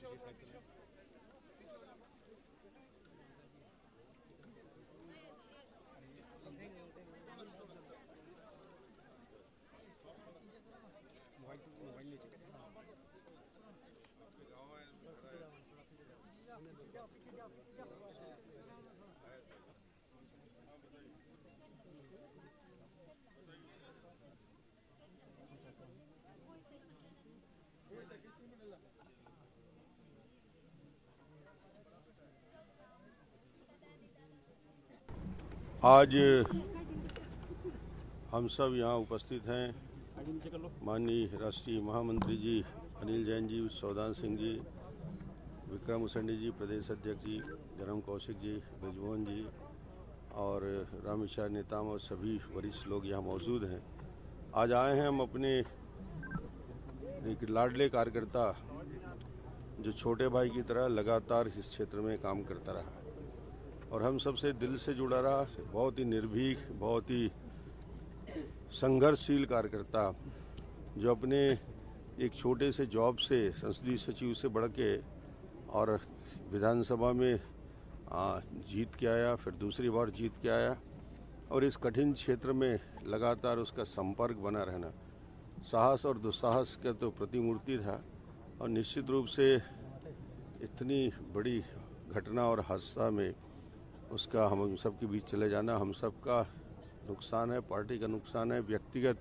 давайте дефекты. Thank you. आज हम सब यहाँ उपस्थित हैं। माननीय राष्ट्रीय महामंत्री जी अनिल जैन जी, सौदान सिंह जी, विक्रम उसेंडी जी, प्रदेश अध्यक्ष जी, धर्म कौशिक जी, ब्रजमोहन जी और रामेश्वर नेताम और सभी वरिष्ठ लोग यहाँ मौजूद हैं। आज आए हैं हम अपने एक लाडले कार्यकर्ता जो छोटे भाई की तरह लगातार इस क्षेत्र में काम करता रहा। और हम सबसे दिल से जुड़ा रहा, बहुत ही निर्भीक, बहुत ही संघर्षशील कार्यकर्ता, जो अपने एक छोटे से जॉब से, संसदीय सचिव से बढ़ के और विधानसभा में जीत के आया, फिर दूसरी बार जीत के आया और इस कठिन क्षेत्र में लगातार उसका संपर्क बना रहना। साहस और दुस्साहस का तो प्रतिमूर्ति था और निश्चित रूप से इतनी बड़ी घटना और हादसा में उसका हम सब के बीच चले जाना, हम सब का नुकसान है, पार्टी का नुकसान है, व्यक्तिगत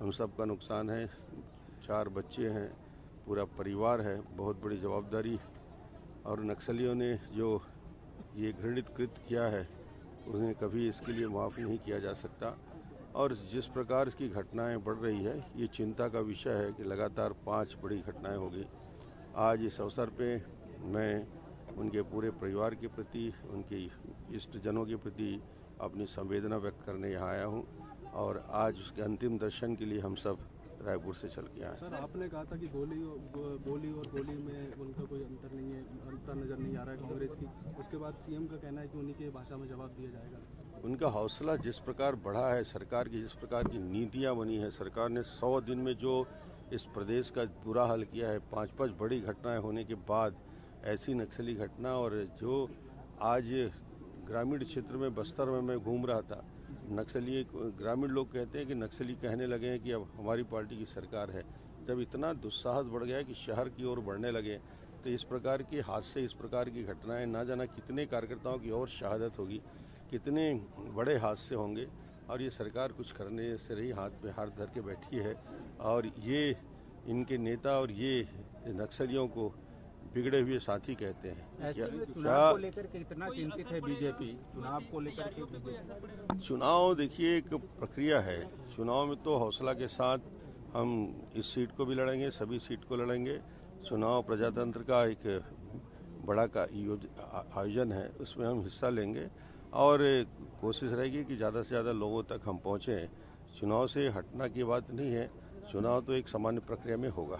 हम सब का नुकसान है। चार बच्चे हैं, पूरा परिवार है, बहुत बड़ी जवाबदारी। और नक्सलियों ने जो ये घृणित कृत किया है, उन्हें कभी इसके लिए माफ़ नहीं किया जा सकता। और जिस प्रकार की घटनाएँ बढ़ रही है, ये चिंता का विषय है कि लगातार पाँच बड़ी घटनाएँ होगी। आज इस अवसर पे मैं उनके पूरे परिवार के प्रति उनके इष्टजनों के प्रति अपनी संवेदना व्यक्त करने यहाँ आया हूँ और आज उसके अंतिम दर्शन के लिए हम सब रायपुर से चल के आए सर आपने कहा था कि गोली बोली और गोली में उनका कोई अंतर नहीं है अंतर नज़र नहीं आ रहा है कांग्रेस की। उसके बाद सीएम का कहना है कि उन्हीं के भाषा में जवाब दिया जाएगा। उनका हौसला जिस प्रकार बढ़ा है सरकार की जिस प्रकार की नीतियाँ बनी है सरकार ने सौ दिन में जो इस प्रदेश का बुरा हाल किया है पाँच पाँच बड़ी घटनाएँ होने के बाद ऐसी नक्सली घटना और जो आज ग्रामीण क्षेत्र में, बस्तर में मैं घूम रहा था, नक्सली ग्रामीण लोग कहते हैं कि नक्सली कहने लगे हैं कि अब हमारी पार्टी की सरकार है। जब इतना दुस्साहस बढ़ गया कि शहर की ओर बढ़ने लगे तो इस प्रकार के हादसे, इस प्रकार की घटनाएँ, ना जाना कितने कार्यकर्ताओं की और शहादत होगी, कितने बड़े हादसे होंगे, और ये सरकार कुछ करने से रही हाथ पे हाथ धर के बैठी है। और ये इनके नेता और ये नक्सलियों को बिगड़े हुए साथी कहते हैं। चुनाव को लेकर के कितना चिंतित है बीजेपी? चुनाव को लेकर के चुनाव देखिए एक प्रक्रिया है। चुनाव में तो हौसला के साथ हम इस सीट को भी लड़ेंगे सभी सीट को लड़ेंगे। चुनाव प्रजातंत्र का एक बड़ा का आयोजन है उसमें हम हिस्सा लेंगे। और कोशिश रहेगी कि ज़्यादा से ज़्यादा लोगों तक हम पहुँचें। चुनाव से हटना की बात नहीं है चुनाव तो एक सामान्य प्रक्रिया में होगा।